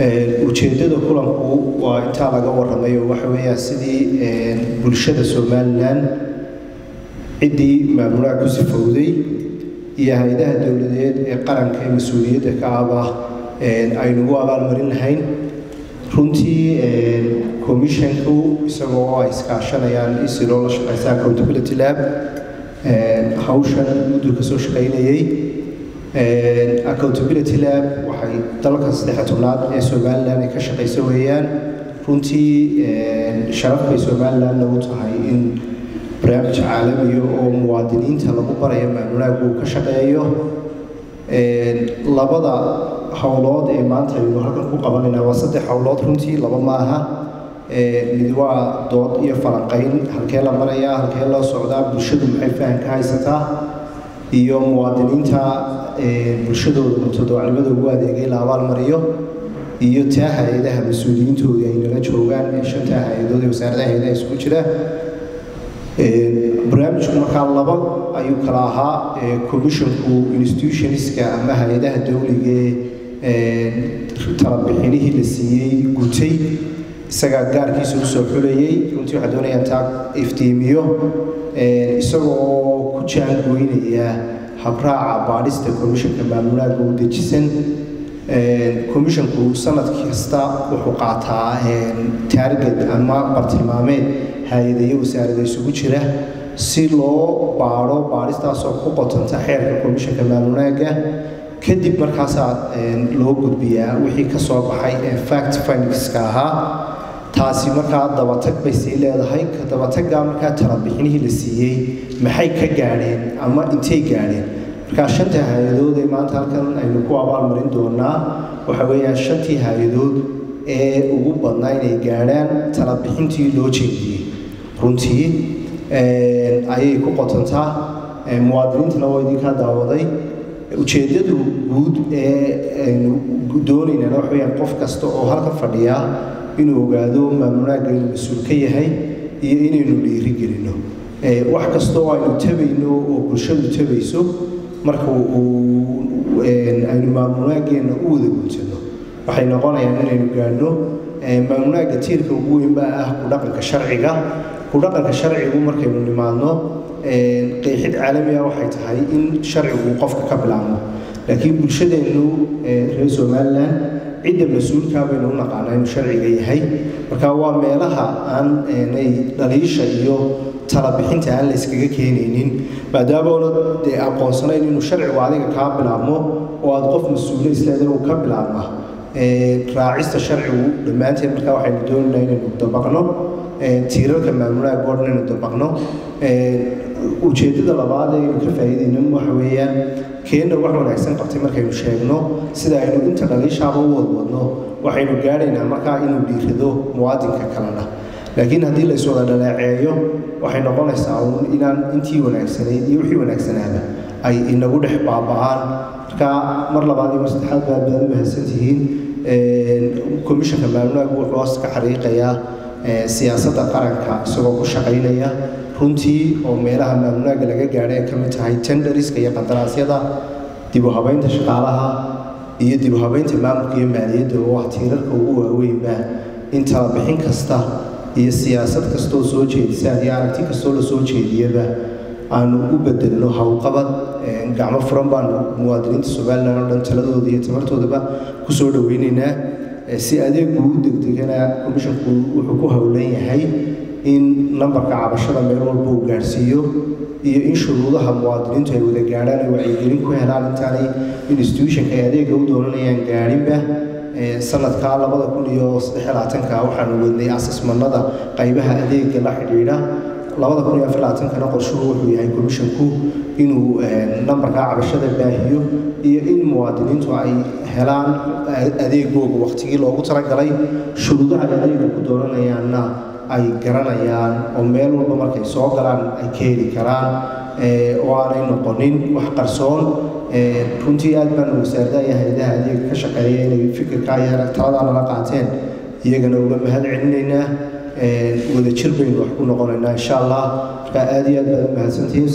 ujeeddada kulanku waa intaa laga warramay oo waxa weeyaa sidii bulshada somalilan ciddii maamulaha ku sifowday iyo hay'adaha dowladeed ee qaranka ee mas'uuliyadda ka aba aynugu abaalmarin lahayn. Runtii commissionku isagoo ay iskaashanayaan isiloo la shaqeysa accountability lab hawshan muddu ka soo shaqaynayay accountability lab waxay dalka saddexa tobnaad ee somalilan ay ka shaqayso weeyaan. Runtii sharaf bay somalilanna u tahay in barnaamij caalamiya oo muwaadiniinta lagu barayo maamulaagu uu ka shaqeeyo. Labada howlood ee maanta aynu halkan ku qabanayna waa saddex howlood runtii laba maaha. Mid waa dood iyo falanqayn halkee la marayaa halkee loo socdaa bulshadu maxay faham ka haysataa iyo muwaadiniinta bulshadooda mutadawacnimada ugu adeegay la abaalmariyo iyo taa hay'adaha mas'uuliyiintoodii ay nala joogaan ee shantaa hay'adood ee wasaaradaha hay'adaha isugu jira. Barnaamijku markaa laba ayuu kala ahaa commissionku institutionska ama hay'adaha dowliga talabixinihii la siiyey gutay isagaa gaarkiisa u soo xulayay. Runtii waxaa doonayaan taa iftiimiyo isagoo ku jaangoynaya habraaca baadhista commissionka maamulaaga u dejisan. Commissionku sanad kasta wuxuu qaataa taarget ama bartilmaameed hay'adayo wasaarada isugu jira si loo baadho baadhistaasoo ku qotanta xeerka commissionka maamulaaga kadib markaasaa loo gudbiyaa wixii ka soo baxay ee fact findingska ahaa taasi markaa dabatag bay sii leedahay ka dabataggaa markaa talabixinihii la siiyey maxay ka gaadheen ama intay gaadheen? Markaa shanta hay'adood ee maanta halkan aynu ku abaalmarin doonaa waxa weeyaan shantii hay'adood ee ugu badnaa inay gaadhaan talabixintii loo jeediyey. Runtii ayay ku qotantaa muwaadiniintana waa idinkaa daawaday. Ujeeddadu guud ee aynu doonaynana waxa weyaan qof kasta oo halka fadhiya inuu ogaado maamulaaga inuu mas'uul ka yahay iyo inaynu dhiiri gelino wax kastoo aynu tabayno oo bulshadu tabayso marka aynu maamulaageena u wada guunsano waxay noqonayaan inaynu gaadhno maamulaaga tiirka ugu weyn baa ah ku dhaqanka sharciga. Ku dhaqanka sharcigu markaynu nimaadno qeexid caalami ah waxay tahay in sharcigu qofka ka bilaabno laakiin bulshadeennu reer somalilan cidda mas'uulkaa baynu u naqaanaa inuu sharciga yahay. Marka waa meelaha aan nay dhaliisha iyo talabixinta aan la yskaga keenaynin. Maadaama dee aqoonsanayn inuu sharcigu adiga kaa bilaabmo oo aada qof mas'uule isleeda uu ka bilaabma raacista sharcigu dhammaanteed markaa waxaynu doonaynaa inaynu dabaqno tiirarka maamulaha goor inaynu dabaqno. Ujeeddada labaad ee aynu ka faa'iidayno waxa weeyaan keenna wax wanaagsan qabtay markaynu sheegno sida aynu inta dhaliishaaba u wadwadno waxaynu gaadhaynaa markaa inuu dhiirado muwaadinka kalena. Laakiin haddii la iswada dhaleeceeyo waxay noqonaysaa uun inaan intii wanaagsanayd iyo wixii wanaagsanaaba ay inagu dhex baaba'aan. Marka mar labaad iyo mar saddexaad baad baad u mahadsantihiin commissionka maamulaagu wuxuu hoos ka xariiqayaa siyaasadda qaranka isagoo ku shaqaynaya runtii oo meelaha maamulaaga laga gaadhay ay ka mid tahay tenderiska iyo qandaraasyada dib u habaynta shaqaalaha iyo dib u habaynta maamulka iyo maaliyadda oo ah tiirarka ugu waaweynba in talabixin kasta iyo siyaasad kastoo soo jeedisaan iyo aragti kastoo la soo jeediyaba aanu u bedelno howlqabad gacmo furan baanu muwaadiniinta somalilan oo dhan taladooda iyo tamartoodaba ku soo dhoweynaynaa si adeegu u degdegana commissionku wuxuu ku howlan yahay in nambarka cabashada meel walba uu gaadhsiiyo iyo in shuruudaha muwaadiniintu ay wada gaadhaan ay wacyigelin ku helaan. Intaanay institutionka ay adeega u doonanayaan gaadhinba sanadka labada kun iyo saddex labaatanka waxaanu wadnay asasmanada qaybaha adeega la xidhiidha labada kun iyo afar labaatankana qorshuhu wuxuu yahay commissionku inuu nambarka cabashada baahiyo iyo in muwaadiniintu ay helaan adeegooga waqtigii loogu talagalay. Shuruudaha ay adeega ku doonanayaanna ay garanayaan oo meel walba markay soo galaan ay ka heli karaan oo aanay noqonin wax qarsoon. Runtii aad baan wasaaradaha iyo hay'adaha adeega ka shaqeeya inay fikirka iyo talada nala qaateen iyagana uga mahad celinaynaa wadajir baynu wax ku noqonaynaa insha allah. Marka aad iyo aad baad u mahadsantihiin